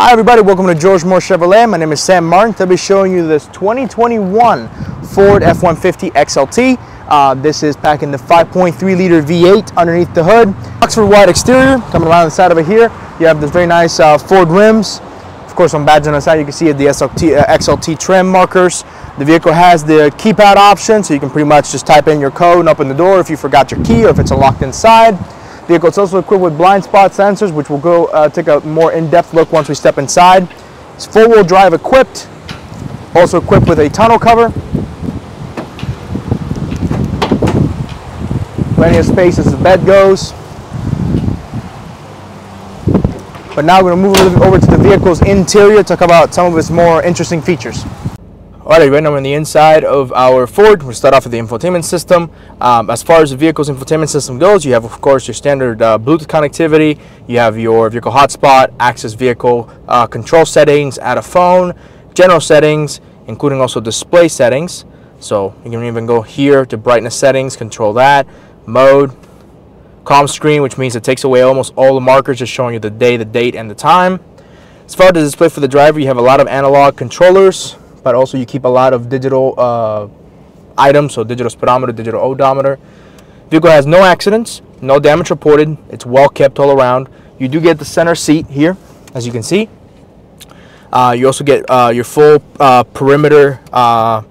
Hi everybody, welcome to George Moore Chevrolet. My name is Sam Martin. I'll be showing you this 2021 Ford F-150 XLT. Uh, this is packing the 5.3 liter V8 underneath the hood. Oxford white exterior, coming around the side over here. You have this very nice uh, Ford rims. Of course, on badge on the side, you can see the SLT, uh, XLT trim markers. The vehicle has the keypad option, so you can pretty much just type in your code and open the door if you forgot your key or if it's locked inside. Vehicle is also equipped with blind spot sensors, which we'll go uh, take a more in-depth look once we step inside. It's four-wheel drive equipped, also equipped with a tonneau cover. Plenty of space as the bed goes. But now we're going to move over to the vehicle's interior, to talk about some of its more interesting features. Alright, right now we're on the inside of our Ford. We'll start off with the infotainment system. Um, as far as the vehicle's infotainment system goes, you have, of course, your standard uh, Bluetooth connectivity. You have your vehicle hotspot, access vehicle uh, control settings, add a phone, general settings, including also display settings. So you can even go here to brightness settings, control that, mode, calm screen, which means it takes away almost all the markers, just showing you the day, the date, and the time. As far as the display for the driver, you have a lot of analog controllers but also you keep a lot of digital uh, items, so digital speedometer, digital odometer. Vehicle has no accidents, no damage reported. It's well kept all around. You do get the center seat here, as you can see. Uh, you also get uh, your full uh, perimeter uh,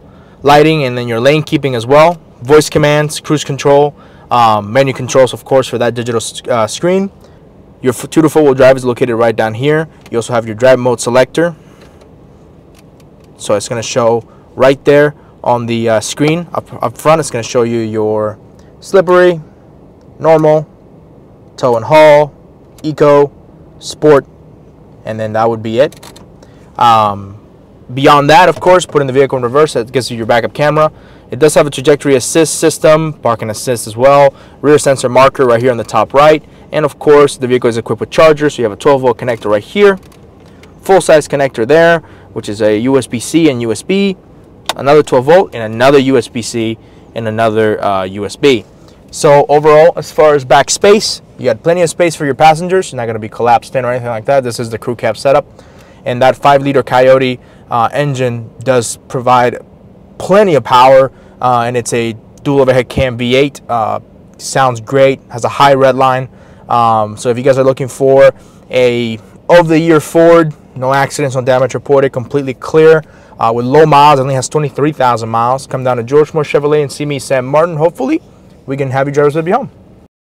lighting and then your lane keeping as well. Voice commands, cruise control, um, menu controls, of course, for that digital uh, screen. Your two to four wheel drive is located right down here. You also have your drive mode selector so it's going to show right there on the uh, screen up, up front. It's going to show you your slippery, normal, tow and haul, eco, sport, and then that would be it. Um, beyond that, of course, putting the vehicle in reverse, that gives you your backup camera. It does have a trajectory assist system, parking assist as well, rear sensor marker right here on the top right, and of course the vehicle is equipped with charger, so you have a 12 volt connector right here, full size connector there, which is a USB-C and USB, another 12 volt, and another USB-C and another uh, USB. So overall, as far as back space, you got plenty of space for your passengers. You're not going to be collapsed in or anything like that. This is the crew cab setup. And that 5-liter Coyote uh, engine does provide plenty of power, uh, and it's a dual overhead cam V8. Uh, sounds great, has a high red line. Um, so if you guys are looking for a of the year Ford no accidents, no damage reported, completely clear. Uh, with low miles, only has 23,000 miles. Come down to George Moore Chevrolet and see me, Sam Martin. Hopefully, we can have you drivers with you home.